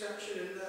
section in there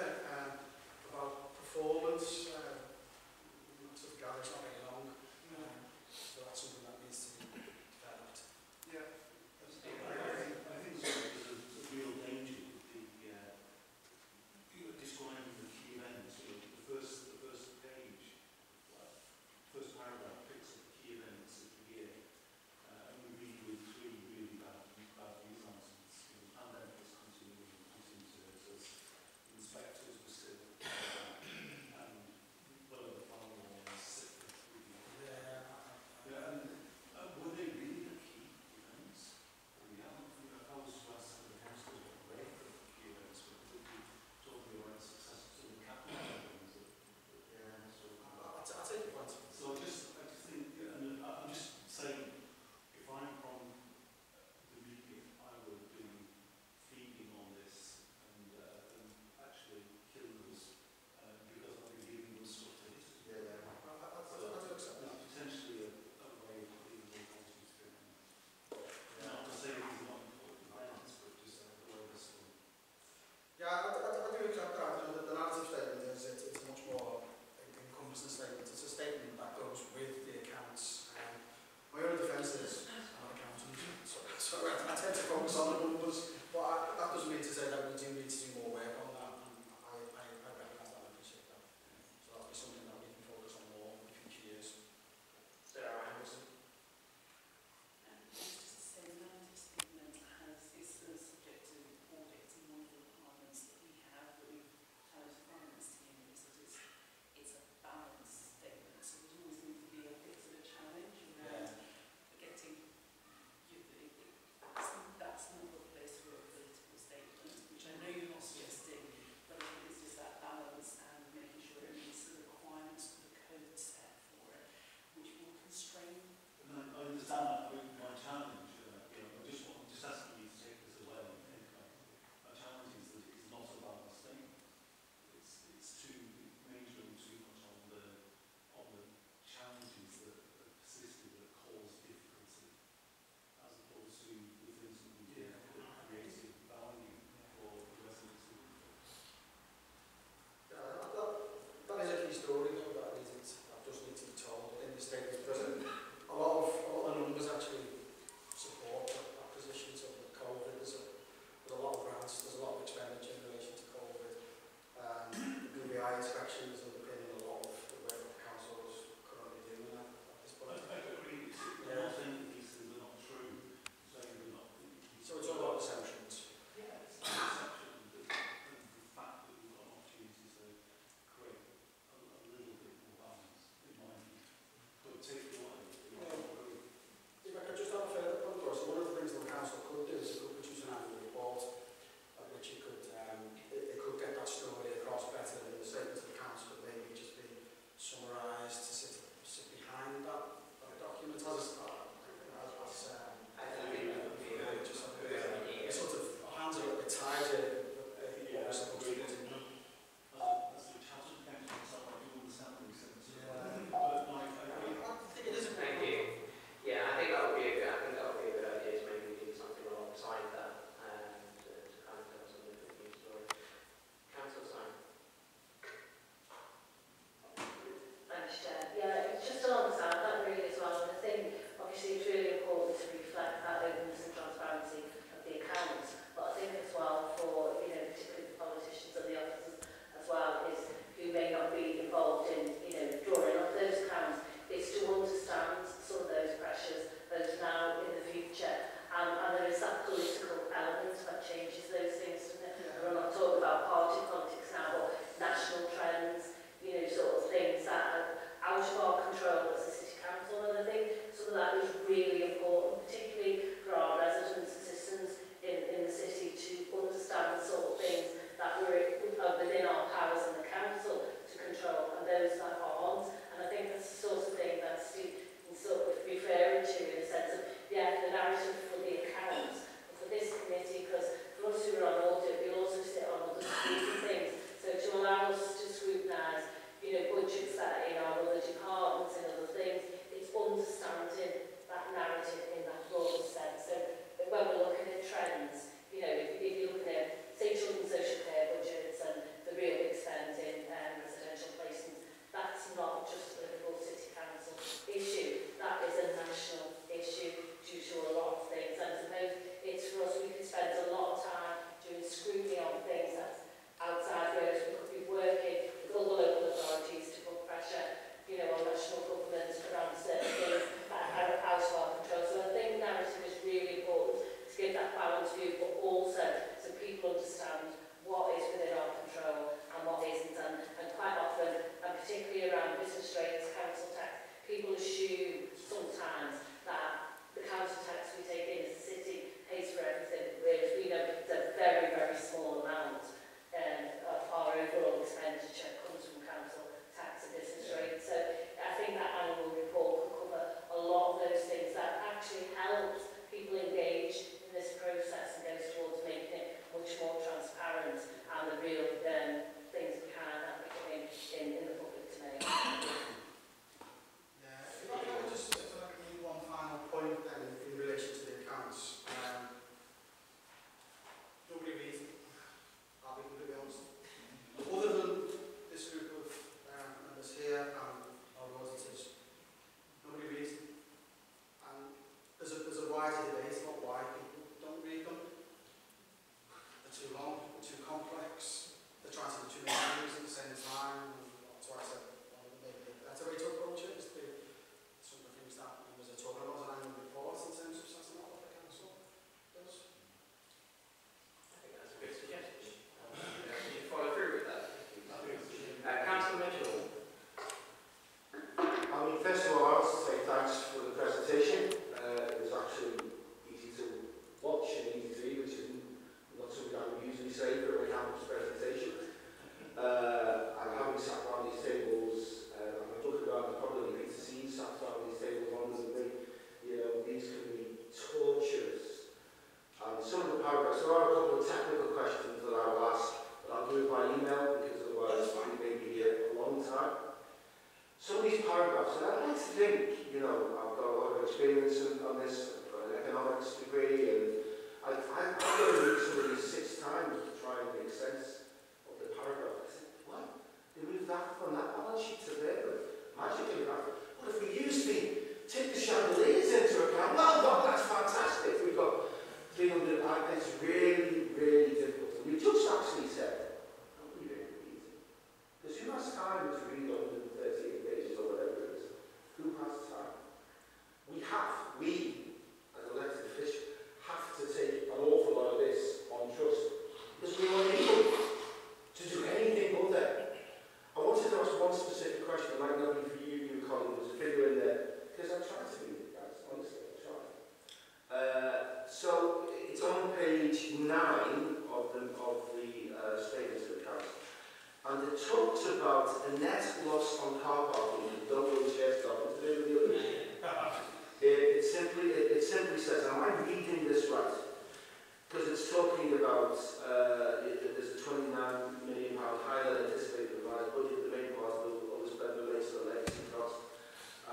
that relates to cost,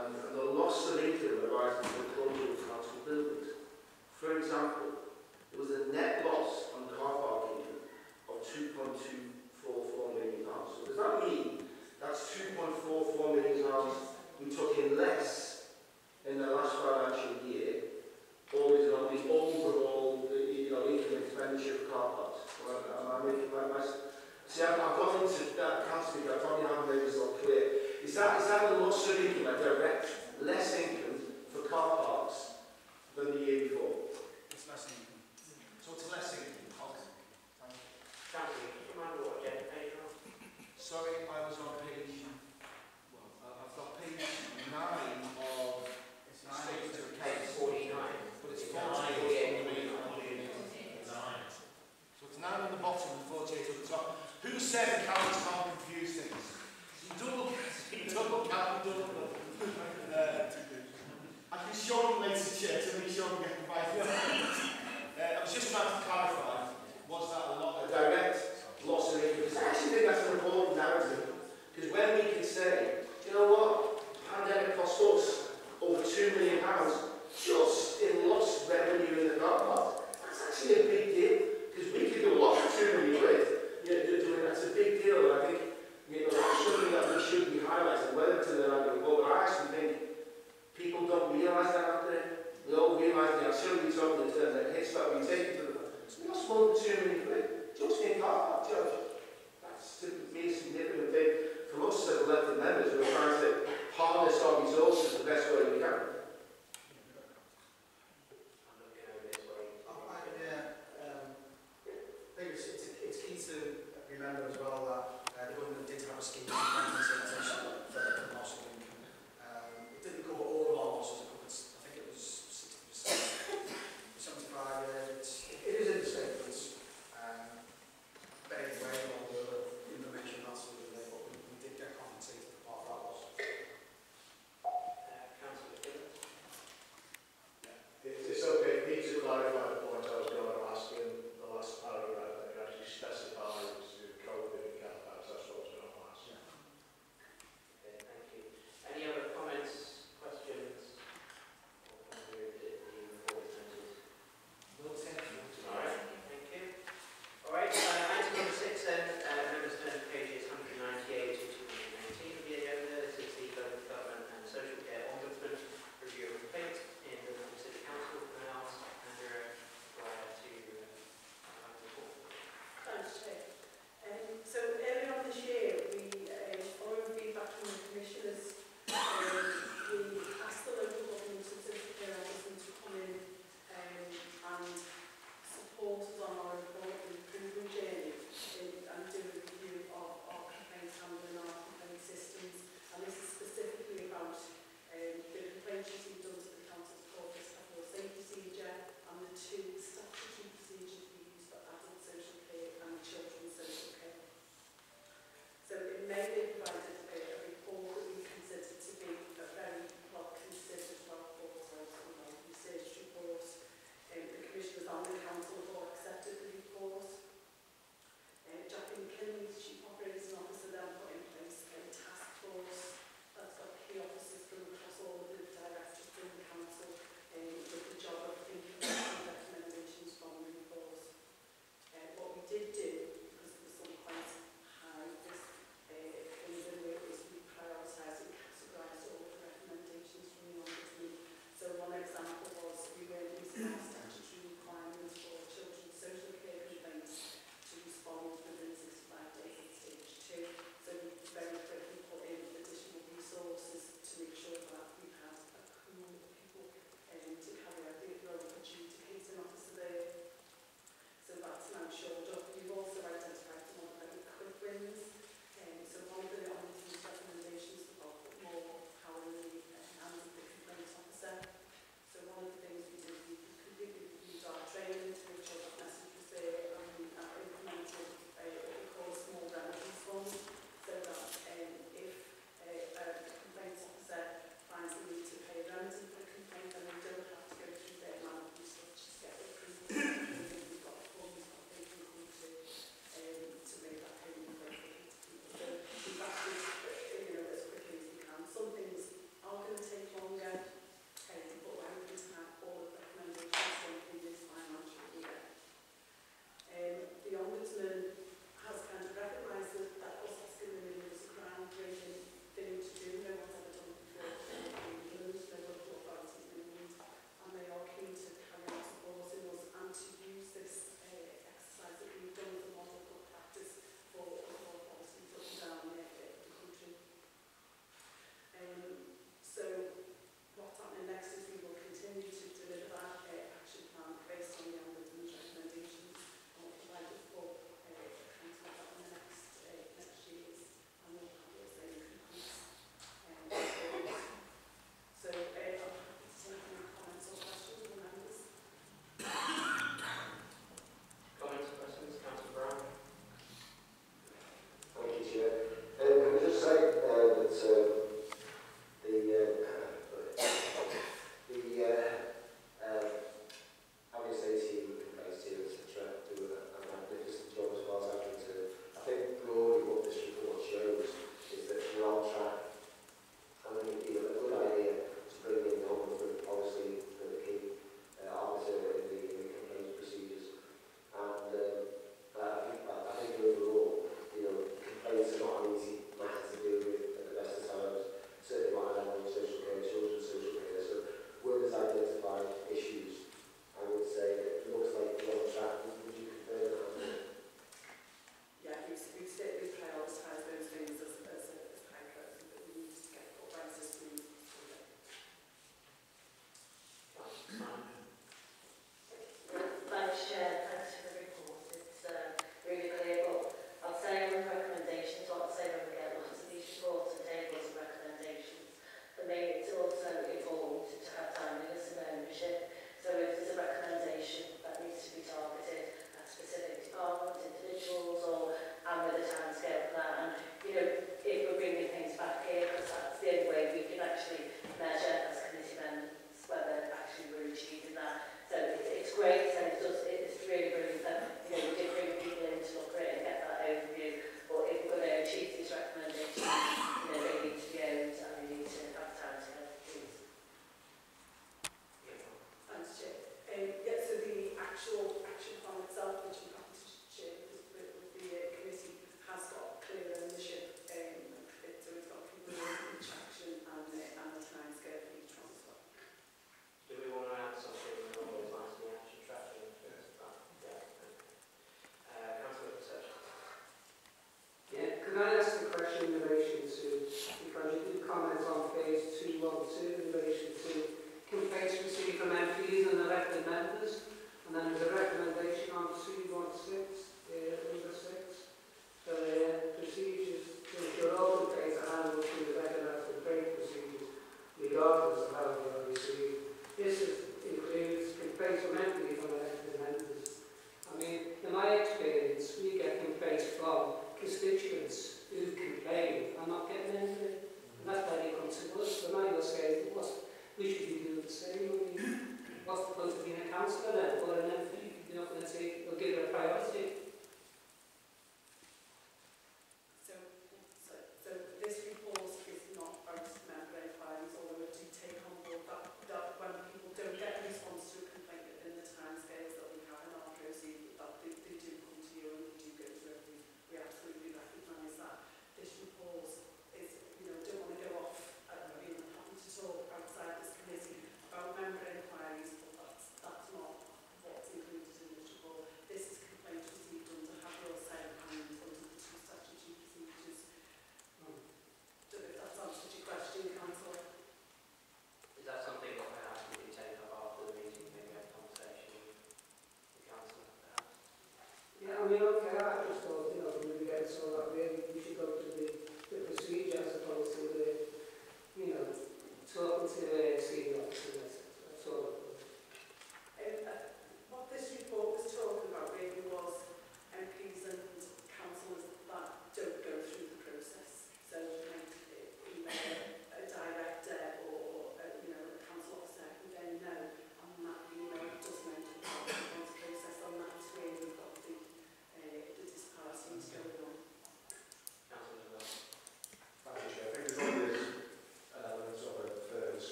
and, the loss of income arising from the closure of council buildings. For example, there was a net loss on car park income of 2.244 million pounds. So does that mean that's 2.44 million pounds we took in less in the last financial year, or is it on the overall the, income expenditure of car parks? Am I making my, my, See, I've, I've gone into that counselling, I've probably haven't made this all clear. Is that, is that a law serving a direct blessing